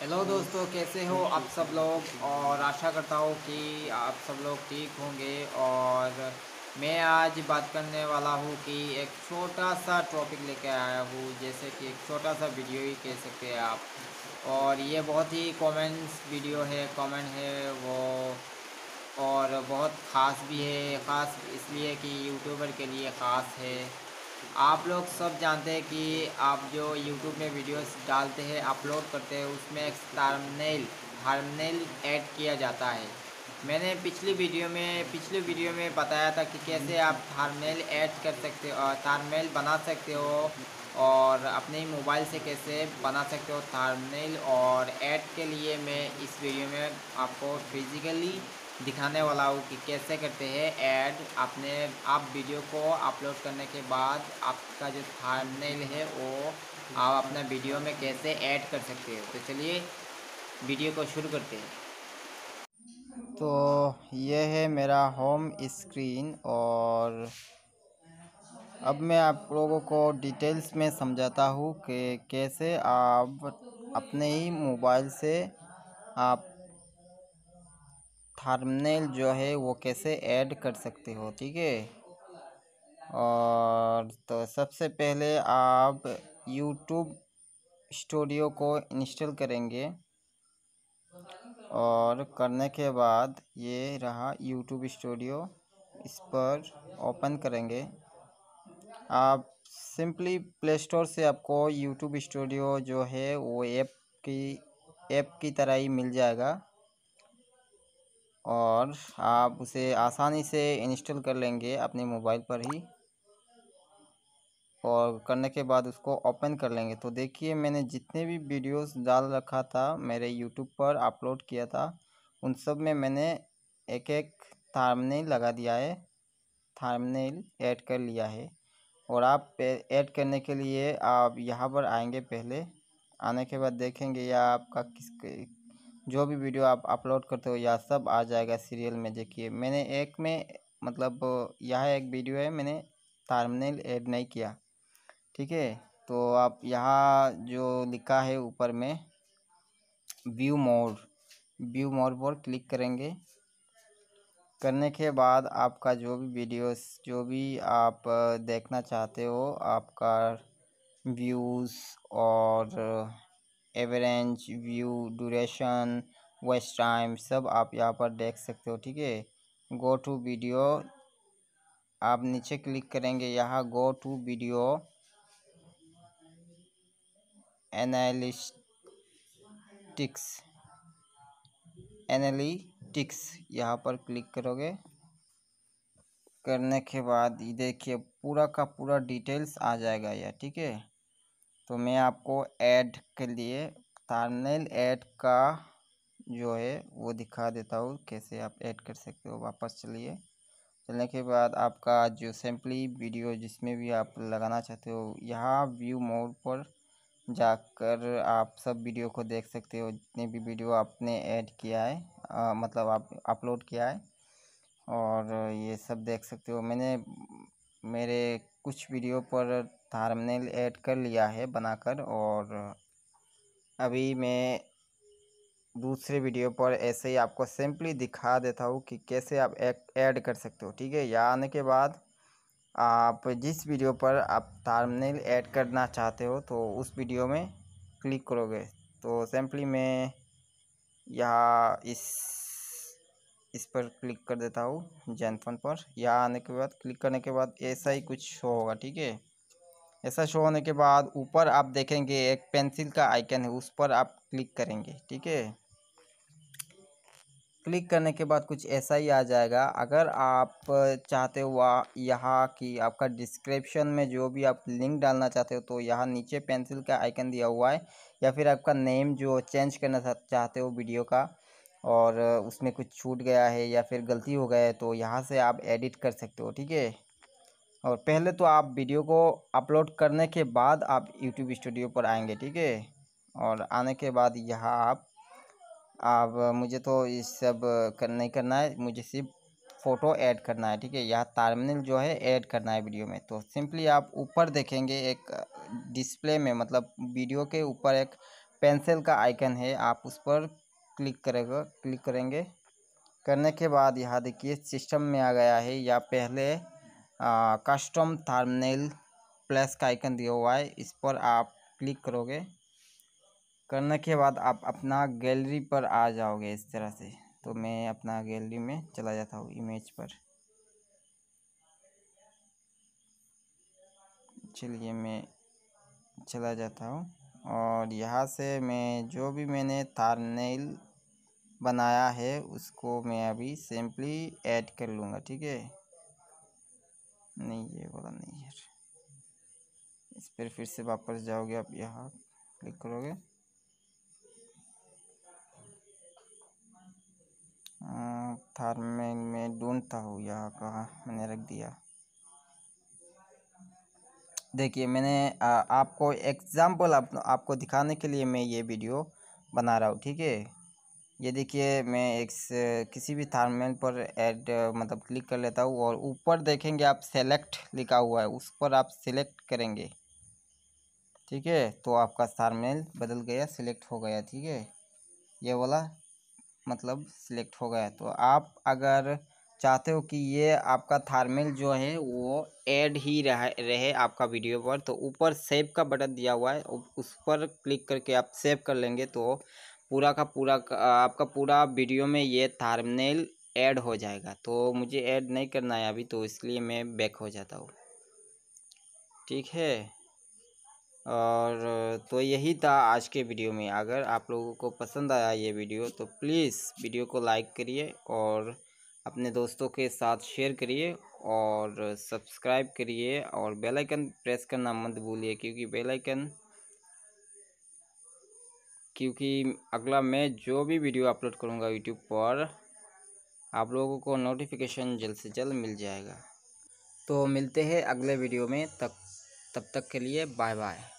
Hello दोस्तों, कैसे हो आप सब लोग? और आशा करता हूँ कि आप सब लोग ठीक होंगे। और मैं आज बात करने वाला हूँ कि एक छोटा सा टॉपिक लेके आया हूँ, जैसे कि एक छोटा सा वीडियो ही कह सकते हैं आप। और ये बहुत ही कमेंट्स वीडियो है कमेंट है वो, और बहुत ख़ास भी है। ख़ास इसलिए कि यूट्यूबर के लिए ख़ास है। आप लोग सब जानते हैं कि आप जो यूट्यूब में वीडियोस डालते हैं अपलोड करते हैं, उसमें एक थार्मनेल थार्मनेल ऐड किया जाता है। मैंने पिछली वीडियो में, पिछली वीडियो में बताया था कि कैसे आप थार्मनेल ऐड कर सकते हो थार्मनेल बना सकते हो और अपने मोबाइल से कैसे बना सकते हो थार्मनेल और ऐड के लिए मैं इस वीडियो में आपको फिज़िकली दिखाने वाला हूँ कि कैसे करते हैं ऐड अपने आप वीडियो को अपलोड करने के बाद आपका जो थंबनेल है वो आप अपना वीडियो में कैसे ऐड कर सकते हो। तो चलिए वीडियो को शुरू करते हैं। तो ये है मेरा होम स्क्रीन और अब मैं आप लोगों को डिटेल्स में समझाता हूँ कि कैसे आप अपने ही मोबाइल से आप थंबनेल जो है वो कैसे ऐड कर सकते हो, ठीक है? और तो सबसे पहले आप यूट्यूब स्टूडियो को इंस्टॉल करेंगे। और करने के बाद ये रहा यूट्यूब स्टूडियो इस पर ओपन करेंगे। आप सिंपली प्ले स्टोर से आपको यूट्यूब स्टूडियो जो है वो ऐप की ऐप की तरह ही मिल जाएगा। और आप उसे आसानी से इंस्टॉल कर लेंगे अपने मोबाइल पर ही और करने के बाद उसको ओपन कर लेंगे। तो देखिए, मैंने जितने भी वीडियोस डाल रखा था, मेरे यूट्यूब पर अपलोड किया था, उन सब में मैंने एक एक थार्मनेल लगा दिया है। थार्मनेल ऐड कर लिया है। और आप ऐड करने के लिए आप यहाँ पर आएँगे पहले। आने के बाद देखेंगे या आपका किस जो भी वीडियो आप अपलोड करते हो, यह सब आ जाएगा सीरियल में। देखिए, मैंने एक में मतलब यह एक वीडियो है, मैंने थार्मनेल ऐड नहीं किया। ठीक है? तो आप यहाँ जो लिखा है ऊपर में व्यू मोड व्यू मोड पर क्लिक करेंगे। करने के बाद आपका जो भी वीडियोस जो भी आप देखना चाहते हो, आपका व्यूज़ और average view duration waste time सब आप यहाँ पर देख सकते हो, ठीक है? गो टू वीडियो आप नीचे क्लिक करेंगे, यहाँ go to video analytics analytics यहाँ पर क्लिक करोगे। करने के बाद ये देखिए, पूरा का पूरा डिटेल्स आ जाएगा यह, ठीक है? तो मैं आपको ऐड के लिए थार्नेल ऐड का जो है वो दिखा देता हूँ कैसे आप ऐड कर सकते हो। वापस चलिए। चलने के बाद आपका जो सिंपली वीडियो जिसमें भी आप लगाना चाहते हो यहाँ व्यू मोड पर जाकर आप सब वीडियो को देख सकते हो जितने भी वीडियो आपने ऐड किया है आ, मतलब आप अपलोड किया है और ये सब देख सकते हो। मैंने मेरे कुछ वीडियो पर थार्मनेल ऐड कर लिया है बनाकर और अभी मैं दूसरे वीडियो पर ऐसे ही आपको सिंपली दिखा देता हूँ कि कैसे आप ऐड कर सकते हो, ठीक है? या आने के बाद आप जिस वीडियो पर आप थार्मनेल ऐड करना चाहते हो तो उस वीडियो में क्लिक करोगे। तो सिंपली मैं यहाँ इस इस पर क्लिक कर देता हूँ जैनफोन पर। यहाँ आने के बाद, क्लिक करने के बाद ऐसा ही कुछ शो होगा, ठीक है? ऐसा शो होने के बाद ऊपर आप देखेंगे, एक पेंसिल का आइकन है, उस पर आप क्लिक करेंगे, ठीक है? क्लिक करने के बाद कुछ ऐसा ही आ जाएगा। अगर आप चाहते हो यहाँ की आपका डिस्क्रिप्शन में जो भी आप लिंक डालना चाहते हो तो यहाँ नीचे पेंसिल का आइकन दिया हुआ है, या फिर आपका नेम जो चेंज करना चाहते हो वीडियो का, और उसमें कुछ छूट गया है या फिर गलती हो गया है तो यहाँ से आप एडिट कर सकते हो, ठीक है? और पहले तो आप वीडियो को अपलोड करने के बाद आप यूट्यूब स्टूडियो पर आएँगे, ठीक है? और आने के बाद यहाँ आप आप, मुझे तो ये सब कर, नहीं करना है, मुझे सिर्फ़ फ़ोटो ऐड करना है, ठीक है? यहाँ तारमिनल जो है ऐड करना है वीडियो में। तो सिंपली आप ऊपर देखेंगे एक डिस्प्ले में मतलब वीडियो के ऊपर एक पेंसिल का आइकन है, आप उस पर क्लिक करेगा क्लिक करेंगे। करने के बाद यहाँ देखिए सिस्टम में आ गया है, या पहले कस्टम थर्मनेल प्लस का आइकन दिया हुआ है। इस पर आप क्लिक करोगे। करने के बाद आप अपना गैलरी पर आ जाओगे इस तरह से। तो मैं अपना गैलरी में चला जाता हूँ इमेज पर। चलिए मैं चला जाता हूँ। और यहाँ से मैं जो भी मैंने थारनेल बनाया है, उसको मैं अभी सिंपली ऐड कर लूँगा, ठीक है? नहीं ये वाला नहीं है। इस पर फिर से वापस जाओगे आप यहाँ क्लिक करोगे। थारमेल में मैं ढूंढता हूँ यहाँ कहाँ मैंने रख दिया। देखिए मैंने आ, आपको एग्ज़ाम्पल आप, आपको दिखाने के लिए मैं ये वीडियो बना रहा हूँ ठीक है? ये देखिए, मैं एक किसी भी थार्मेल पर ऐड मतलब क्लिक कर लेता हूँ और ऊपर देखेंगे आप सेलेक्ट लिखा हुआ है, उस पर आप सिलेक्ट करेंगे। ठीक है? तो आपका थार्मेल बदल गया, सिलेक्ट हो गया, ठीक है? ये वाला मतलब सिलेक्ट हो गया। तो आप अगर चाहते हो कि ये आपका थार्मेल जो है, वो ऐड ही रहे रहे आपका वीडियो पर तो ऊपर सेव का बटन दिया हुआ है उस पर क्लिक करके आप सेव कर लेंगे तो पूरा का पूरा आपका पूरा वीडियो में ये थार्मनेल ऐड हो जाएगा। तो मुझे ऐड नहीं करना है अभी तो इसलिए मैं बैक हो जाता हूँ। ठीक है? और तो यही था आज के वीडियो में। अगर आप लोगों को पसंद आया ये वीडियो तो प्लीज़ वीडियो को लाइक करिए और अपने दोस्तों के साथ शेयर करिए और सब्सक्राइब करिए और बेल आइकन प्रेस करना मत भूलिए, क्योंकि बेल आइकन क्योंकि अगला मैं जो भी वीडियो अपलोड करूँगा यूट्यूब पर, आप लोगों को नोटिफिकेशन जल्द से जल्द मिल जाएगा। तो मिलते हैं अगले वीडियो में, तब तब तक के लिए बाय बाय